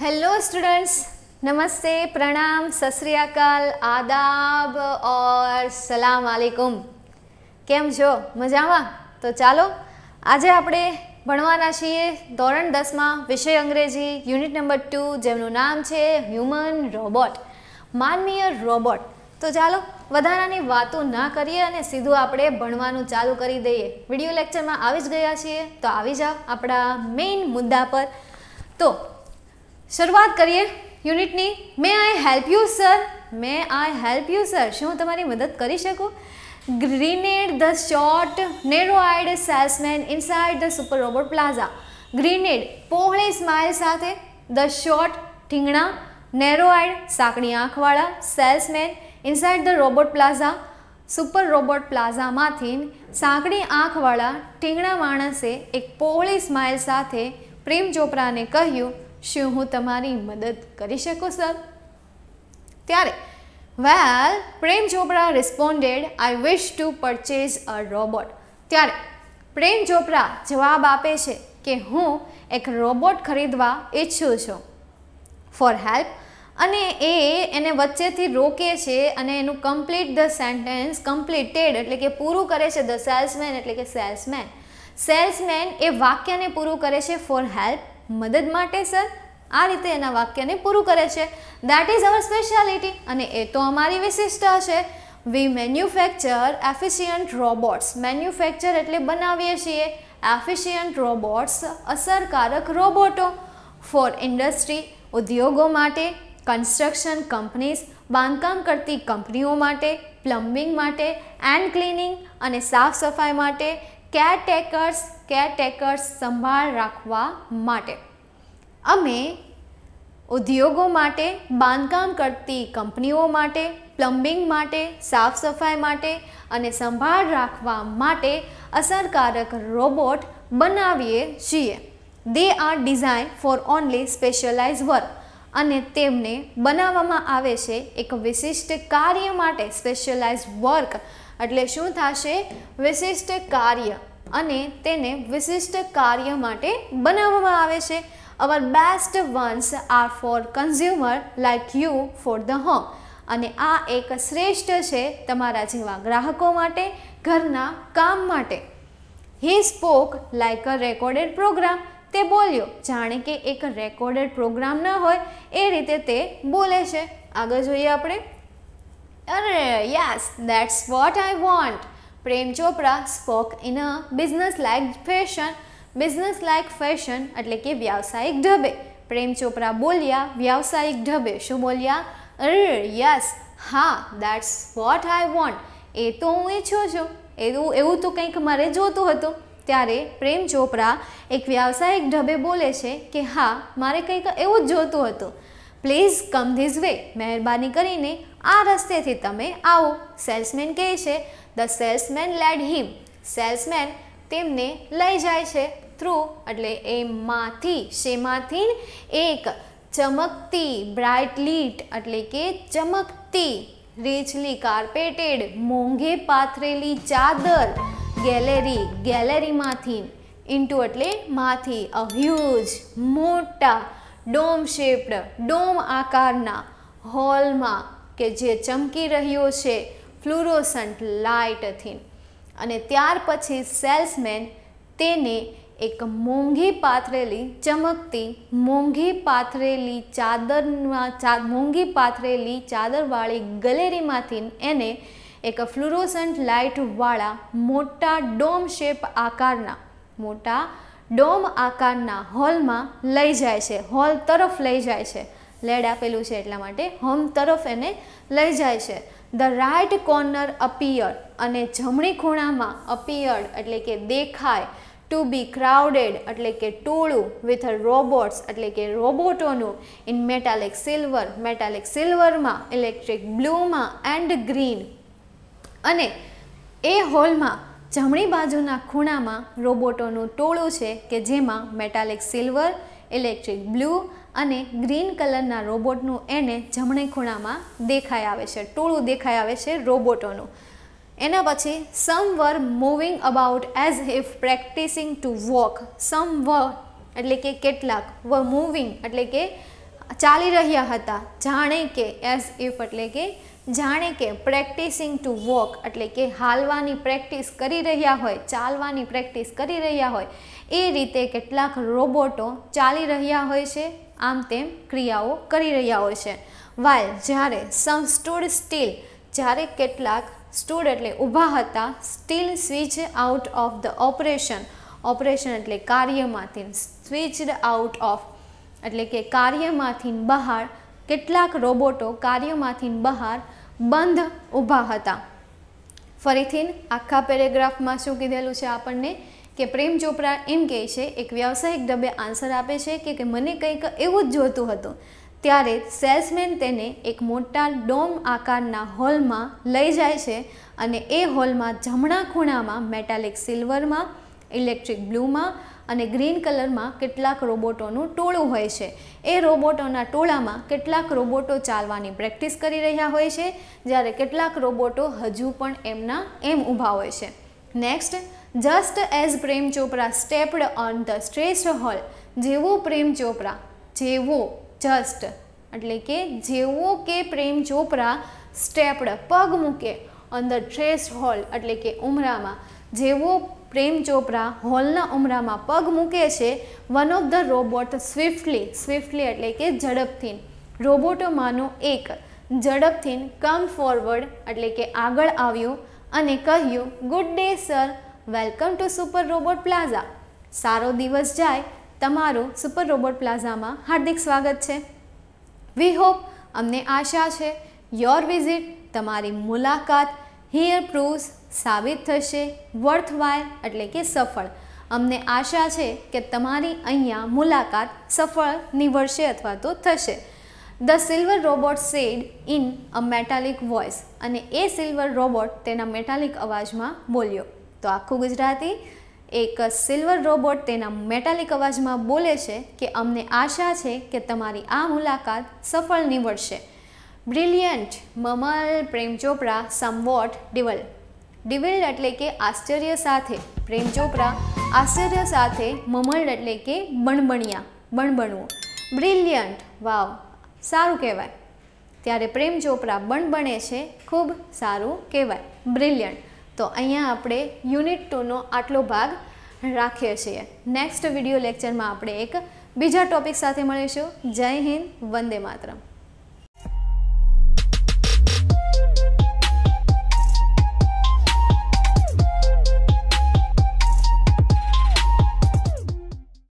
Hello students નમસ્તે પ્રણામ સસરીયાકાલ આદાબ ઓર સલામ આલેકુમ કેમ છો મજામાં તો ચાલો આજે આપણે ભણવાના છીએ ધોરણ દસમાં વિષય અંગ્રેજી યુનિટ નંબર ટુ જેમનું નામ છે હ્યુમન રોબોટ માનવીય રોબોટ તો ચાલો વધારાની વાતો ના કરીએ અને સીધું આપણે ભણવાનું ચાલુ કરી દઈએ વીડિયો લેક્ચરમાં આવી જ ગયા છીએ તો આવી જાઓ આપણા મેઇન મુદ્દા પર તો શરૂઆત કરીએ યુનિટની. May I help you sir may I help you sir શું હું તમારી મદદ કરી શકું? Grinned the short narrow eyed salesman inside the super robot plaza grinned પહોળી સ્માઇલ સાથે. ધ શોર્ટ ઠીંગણા નેરો આઈડ સાંકડી આંખવાળા salesman inside the robot plaza super robot પ્લાઝામાંથી સાંકડી આંખવાળા ઠીંગણા માણસે એક પહોળી સ્માઇલ સાથે પ્રેમ ચોપરાને કહ્યું શું હું તમારી મદદ કરી શકું, સર? ત્યારે, well, Prem Chopra responded I wish to purchase a robot ત્યારે, પ્રેમ ચોપરા જવાબ આપે છે કે હું એક રોબોટ ખરીદવા ઈચ્છું છું. ફોર હેલ્પ અને એ એને વચ્ચેથી રોકે છે અને એનું કમ્પ્લીટ ધ સેન્ટેન્સ કમ્પ્લીટેડ એટલે કે પૂરું કરે છે ધ સેલ્સમેન એટલે કે સેલ્સમેન સેલ્સમેન એ વાક્યને પૂરું કરે છે ફોર હેલ્પ મદદ માટે, સર? આ રીતે એના વાક્યને પૂરું કરે છે. દેટ ઇઝ અવર સ્પેશિયાલિટી અને એ તો અમારી વિશિષ્ટતા છે we manufacture efficient robots manufacture એટલે બનાવીએ છીએ. એફિશિયન્ટ રોબોટ્સ અસરકારક રોબોટો. ફોર ઇન્ડસ્ટ્રી ઉદ્યોગો માટે કન્સ્ટ્રક્શન કંપનીઝ બાંધકામ કરતી કંપનીઓ માટે પ્લમ્બિંગ માટે એન્ડ ક્લિનિંગ અને સાફ સફાઈ માટે કેરટેકર્સ કેરટેકર્સ સંભાળ રાખવા માટે. અમે ઉદ્યોગો માટે, બાંધકામ કરતી કંપનીઓ માટે, પ્લમ્બિંગ માટે, સાફ સફાઈ માટે અને સંભાળ રાખવા માટે અસરકારક રોબોટ બનાવીએ છીએ. They are design for only specialise work અને તેમને બનાવવામાં આવે છે એક વિશિષ્ટ કાર્ય માટે સ્પેશિયલાઇઝ વર્ક એટલે શું થશે? વિશિષ્ટ કાર્ય અને તેને વિશિષ્ટ કાર્ય માટે બનાવવામાં આવે છે. Our best ones are for consumer like you for the home અને આ એક શ્રેષ્ઠ છે તમારા જેવા ગ્રાહકો માટે, ઘરના કામ માટે. He spoke like a recorded programme તે બોલ્યો. જાણે કે એક રેકોર્ડેડ પ્રોગ્રામ ન હોય, એ રીતે તે બોલે છે. આગળ જોઈએ આપણે. અરે yes that's what I want Prem Chopra spoke in a business like fashion business like fashion એટલે કે વ્યાવસાયિક ઢબે. પ્રેમ ચોપરા બોલ્યા, વ્યાવસાયિક ઢબે. શું બોલ્યા? અરે યસ હા દેટ્સ વોટ આઈ વોન્ટ એ તો હું ઈચ્છું છું. એવું એવું તો કંઈક મારે જોતું હતું. ત્યારે પ્રેમ ચોપરા એક વ્યાવસાયિક ઢબે બોલે છે કે હા, મારે કંઈક એવું જ જોતું હતું. પ્લીઝ કમ ધીઝ વે મહેરબાની કરીને આ રસ્તેથી તમે આવો. સેલ્સમેન કહે છે the salesman led him salesman તેમને લઈ જાય છે. થ્રુ એટલે એમાંથી, શેમાંથી એક, ચમકતી બ્રાઇટલીટ એટલે કે ચમકતી રીચલી કાર્પેટેડ મોંઘે પાથરેલી ચાદર ગેલેરી ગેલેરીમાંથી ઇન્ટુ એટલે માંથી અ હ્યુજ મોટા ડોમ શેપ્ડ ડોમ આકારના હોલમાં કે જે ચમકી રહ્યો છે ફ્લુરોસન્ટ લાઇટથી અને ત્યાર પછી સેલ્સમેન તેને એક મોંઘી પાથરેલી, ચમકતી મોંઘી પાથરેલી ચાદરમાં મોંઘી પાથરેલી ચાદરવાળી ગલેરીમાંથી એને એક ફ્લુરોસન્ટ લાઇટવાળા મોટા ડોમ શેપ આકારના, મોટા ડોમ આકારના હોલમાં લઈ જાય છે, હોલ તરફ લઈ જાય છે. લેડ આપેલું છે એટલા માટે હોમ તરફ એને લઈ જાય છે. ધ રાઇટ કોર્નર અપિયર અને જમણી ખૂણામાં અપિયર્ડ એટલે કે દેખાય. ટુ બી ક્રાઉડેડ એટલે કે ટોળું. વિથ રોબોટ્સ એટલે કે રોબોટોનું. ઇન મેટાલિક સિલ્વર મેટાલિક સિલ્વરમાં ઇલેક્ટ્રિક બ્લુમાં એન્ડ ગ્રીન અને એ હોલમાં જમણી બાજુના ખૂણામાં રોબોટોનું ટોળું છે કે જેમાં મેટાલિક સિલ્વર ઇલેક્ટ્રિક બ્લુ અને ગ્રીન કલરના રોબોટનું એને જમણે ખૂણામાં દેખાઈ આવે છે, ટોળું દેખાઈ આવે છે રોબોટોનું. એના પછી some were moving about as if practising to walk some were એટલે કે કેટલાક વ મૂવિંગ એટલે કે ચાલી રહ્યા હતા. જાણે કે એઝ ઇફ એટલે કે જાણે કે પ્રેક્ટિસિંગ ટુ વોક એટલે કે હાલવાની પ્રેક્ટિસ કરી રહ્યા હોય, ચાલવાની પ્રેક્ટિસ કરી રહ્યા હોય, એ રીતે કેટલાક રોબોટો ચાલી રહ્યા હોય છે, આમ તેમ ક્રિયાઓ કરી રહ્યા હોય છે. વાય જ્યારે સમ સ્ટૂડ સ્ટીલ, જ્યારે કેટલાક સ્ટૂડ એટલે ઊભા હતા, still switch out of the operation. Operation એટલે કાર્યમાંથી સ્વિચડ આઉટ ઓફ, એટલે કે કાર્યમાંથી બહાર કેટલાક રોબોટો કાર્યમાંથી બહાર બંધ ઊભા હતા. ફરીથી આખા પેરેગ્રાફમાં શું કીધેલું છે આપણને કે પ્રેમ ચોપરા એમ કહે છે, એક વ્યવસાયિક ડબે આન્સર આપે છે કે મને કંઈક એવું જ જોતું હતું. ત્યારે સેલ્સમેન તેને એક મોટા ડોમ આકારના હોલમાં લઈ જાય છે અને એ હોલમાં જમણા ખૂણામાં મેટાલિક સિલ્વરમાં, ઇલેક્ટ્રિક બ્લુમાં અને ગ્રીન કલરમાં કેટલાક રોબોટોનું ટોળું હોય છે. એ રોબોટોના ટોળામાં કેટલાક રોબોટો ચાલવાની પ્રેક્ટિસ કરી રહ્યા હોય છે, જ્યારે કેટલાક રોબોટો હજુ પણ એમના એમ ઊભા હોય છે. Next, just as Prem Chopra stepped on the શ્રેષ્ઠ હોલ. જેવો પ્રેમ ચોપરા, જેવો, જસ્ટ, એટલે કે જેવો કે પ્રેમ ચોપરા સ્ટેપ્ડ પગ મૂકે ઓન ધ ટ્રેસ્ટ હોલ, એટલે કે ઉમરામાં. જેવો પ્રેમ ચોપરા હોલના ઉમરામાં પગ મૂકે છે. One of the robot swiftly swiftly એટલે કે ઝડપથી. રોબોટોમાંનો એક ઝડપથી કમ ફોરવર્ડ એટલે કે આગળ આવ્યો અને કહ્યું good day sir welcome to super robot plaza સારો દિવસ જાય. તમારું સુપર રોબોટ પ્લાઝામાં હાર્દિક સ્વાગત છે. વી હોપ અમને આશા છે. યોર વિઝિટ તમારી મુલાકાત હિયર પ્રૂવ્સ સાબિત થશે વર્થ વાય એટલે કે સફળ. અમને આશા છે કે તમારી અહીંયા મુલાકાત સફળ નિવડશે અથવા તો થશે. The silver robot said in a metallic voice અને એ સિલ્વર રોબોટ તેના મેટાલિક અવાજમાં બોલ્યો. તો આખું ગુજરાતી? એક સિલ્વર રોબોટ તેના મેટાલિક અવાજમાં બોલે છે કે અમને આશા છે કે તમારી આ મુલાકાત સફળ નીવડશે. બ્રિલિયન્ટ મમલ પ્રેમ ચોપરા સમવોટ ડિવલ ડિવિલ્ડ એટલે કે આશ્ચર્ય સાથે, પ્રેમ ચોપરા, આશ્ચર્ય સાથે મમલ્ડ એટલે કે બણબણિયા બણબણવું બ્રિલિયન્ટ વાવ સારું કહેવાય. ત્યારે પ્રેમ ચોપરા બણબણે છે, ખૂબ સારું કહેવાય. બ્રિલિયન્ટ તો અહીંયા આપણે યુનિટ ટુનો આટલો ભાગ રાખીએ છીએ. નેક્સ્ટ વીડિયો લેક્ચરમાં આપણે એક બીજા ટોપિક સાથે મળીશું. જય હિન્દ, વંદે માતરમ.